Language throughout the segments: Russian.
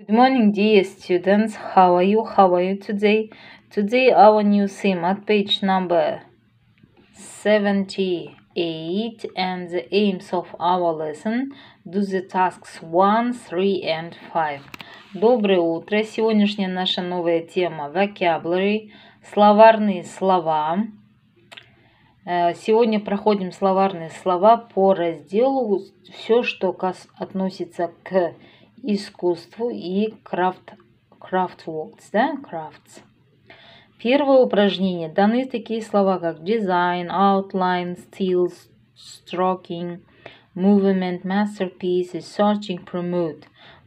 Good morning, dear students. How are you? How are you today? Today, our new theme at page number 78 and the aims of our lesson do the tasks 1, 3 and 5. Доброе утро! Сегодняшняя наша новая тема vocabulary, словарные слова. Э, сегодня проходим словарные слова по разделу все, что относится к искусству и крафт, craftworks, да, crafts. Первое упражнение. Даны такие слова, как design, outline, style, stroking, movement, masterpiece, searching, promote.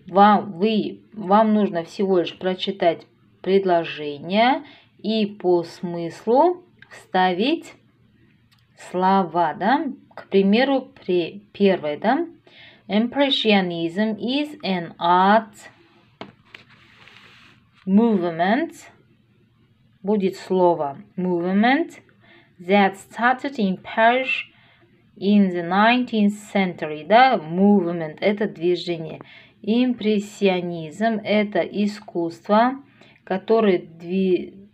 Вам, вы, вам нужно всего лишь прочитать предложение и по смыслу вставить слова, да? К примеру, при, первое, да? Impressionism is an art movement. Будет слово movement that started in Paris in the 19th century. Да, movement – это движение. Импрессионизм – это искусство, которое дви...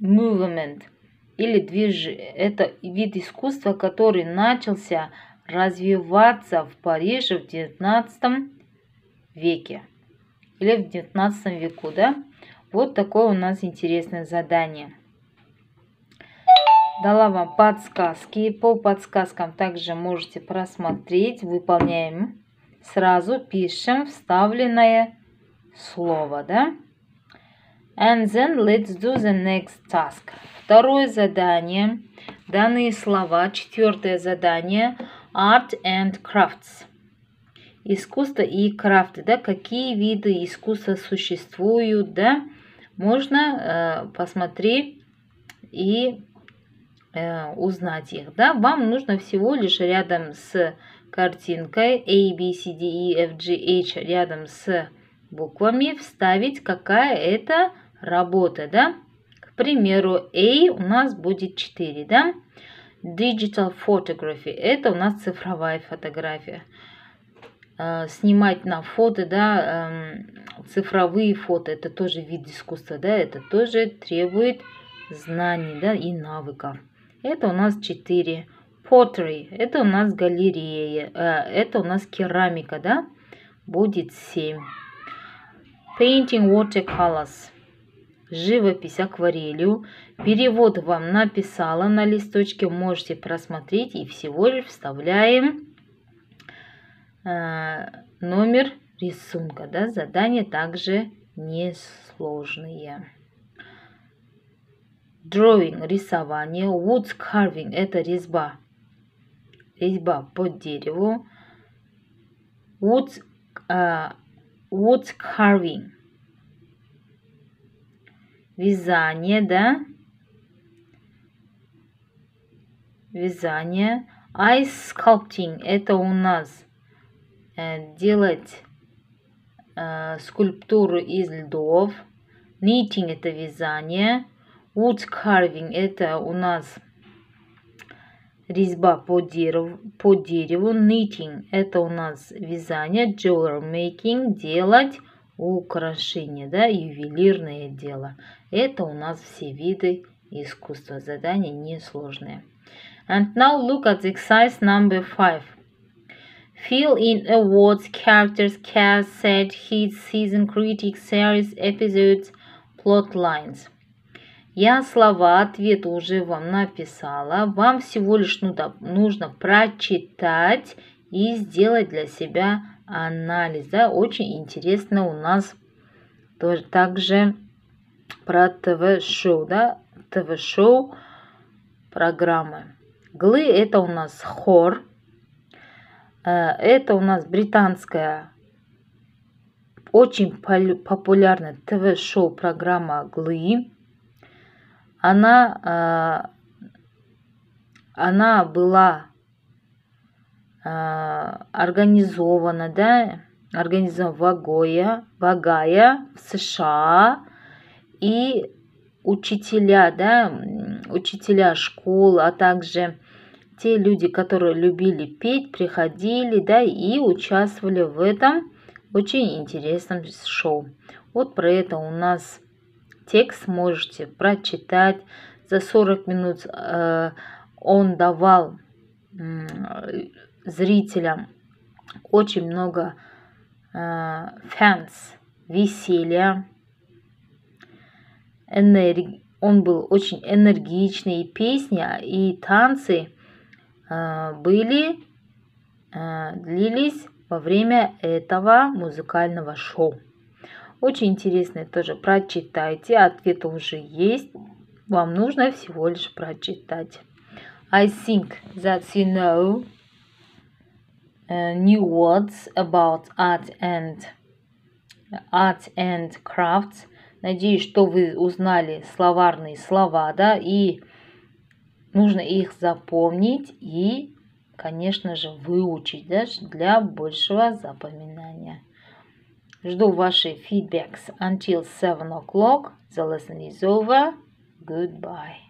movement – или движ... это вид искусства, который начался развиваться в Париже в XIX веке или в XIX веку, да? Вот такое у нас интересное задание. Дала вам подсказки. По подсказкам также можете просмотреть. Выполняем. Сразу пишем вставленное слово, да? And then let's do the next task. Второе задание. Данные слова. Четвертое задание. Art and crafts. Искусство и крафты. Да, какие виды искусства существуют, да? Можно э, посмотреть и э, узнать их. Да? Вам нужно всего лишь рядом с картинкой A, B, C, D, E, F, G, H, рядом с буквами вставить, какая это работа, да? примеру, A у нас будет 4, да? Digital photography – это у нас цифровая фотография. А, снимать на фото, да, эм, цифровые фото – это тоже вид искусства, да, это тоже требует знаний, да, и навыков. Это у нас 4. Pottery – это у нас галерея, э, это у нас керамика, да, будет 7. Painting watercolors – живопись акварелью. Перевод вам написала на листочке, можете просмотреть и всего лишь вставляем э, номер рисунка. Да? Задания также несложные. Drawing – рисование. Wood carving – это резьба. Резьба по дереву. Wood, uh, wood carving – вязание, да? Вязание. Ice sculpting – это у нас э, делать э, скульптуру из льдов. Knitting – это вязание. Wood carving – это у нас резьба по дереву, по дереву. Knitting – это у нас вязание. Jewelry making – делать украшения, да, ювелирное дело. Это у нас все виды искусства. Задания несложные. And now look at exercise number five. Fill in awards, characters, cast, set, hits, season, critics, series, episodes, plot lines. Я слова ответа уже вам написала. Вам всего лишь нужно, нужно прочитать и сделать для себя анализ. Да? Очень интересно у нас тоже также про ТВ-шоу. Да? ТВ-шоу программы. Глы это у нас хор. Э, это у нас британская очень популярная ТВ-шоу программа Глы. Она, э, она была организована, да, организована Вагоя, Вагая в США и учителя, да, учителя школ, а также те люди, которые любили петь, приходили, да, и участвовали в этом очень интересном шоу. Вот про это у нас текст можете прочитать. За 40 минут э, он давал э, зрителям очень много э, фанс, веселья, энергии. Он был очень энергичный, и песни, и танцы э, были, э, длились во время этого музыкального шоу. Очень интересно тоже прочитайте, ответы уже есть. Вам нужно всего лишь прочитать. I think that you know new words about art and art and crafts. Надеюсь, что вы узнали словарные слова, да, и нужно их запомнить и, конечно же, выучить, да, для большего запоминания. Жду ваши feedbacks until 7 o'clock. The lesson is over. Goodbye.